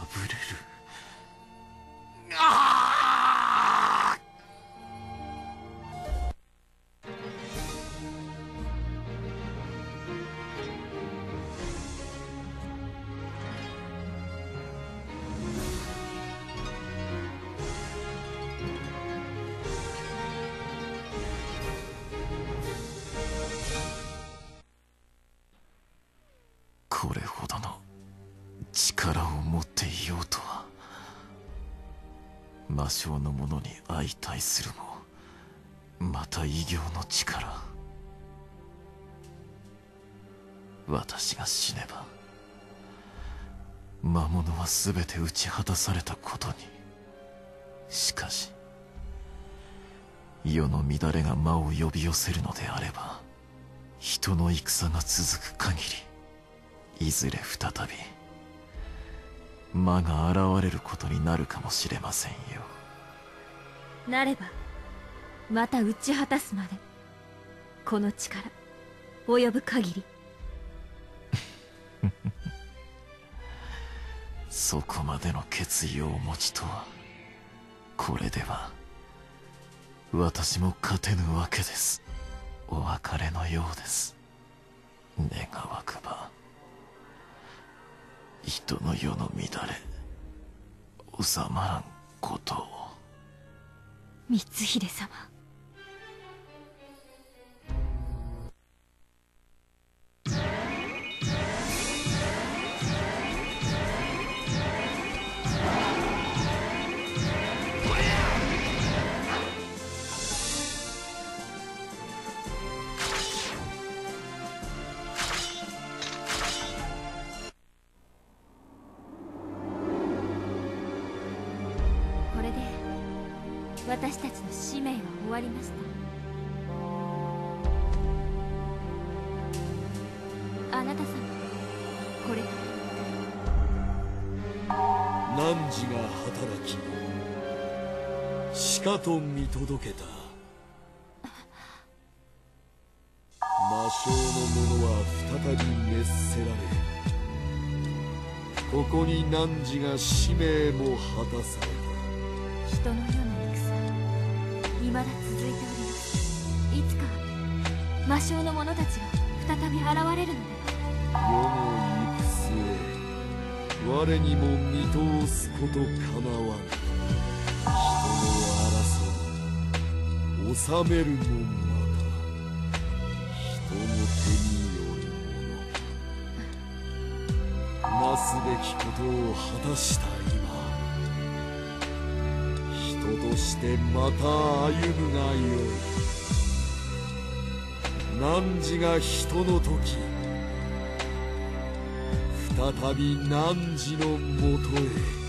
あぶれるああ持っていようとは。魔性の者に相対するもまた異形の力。私が死ねば魔物は全て打ち果たされたことに。しかし世の乱れが魔を呼び寄せるのであれば人の戦が続く限りいずれ再び魔が現れることになるかもしれませんよ。なればまた打ち果たすまでこの力及ぶ限り。そこまでの決意をお持ちとはこれでは私も勝てぬわけです。お別れのようです。願わくば人の世の乱れ。収まらんことを。光秀様。私たちの使命は終わりました。あなた様これから。汝が働きしかと見届けた。魔性の者は再び滅せられここに汝が使命も果たされた。人の世の未だ続いておりますいつか魔性の者たちが再び現れるのでは世の行く末我にも見通すことかなわぬ。人の争い。治めるもまた人の手によるものなすべきことを果たした今人としてまた歩むがよい。汝が人の時。再び汝のもとへ。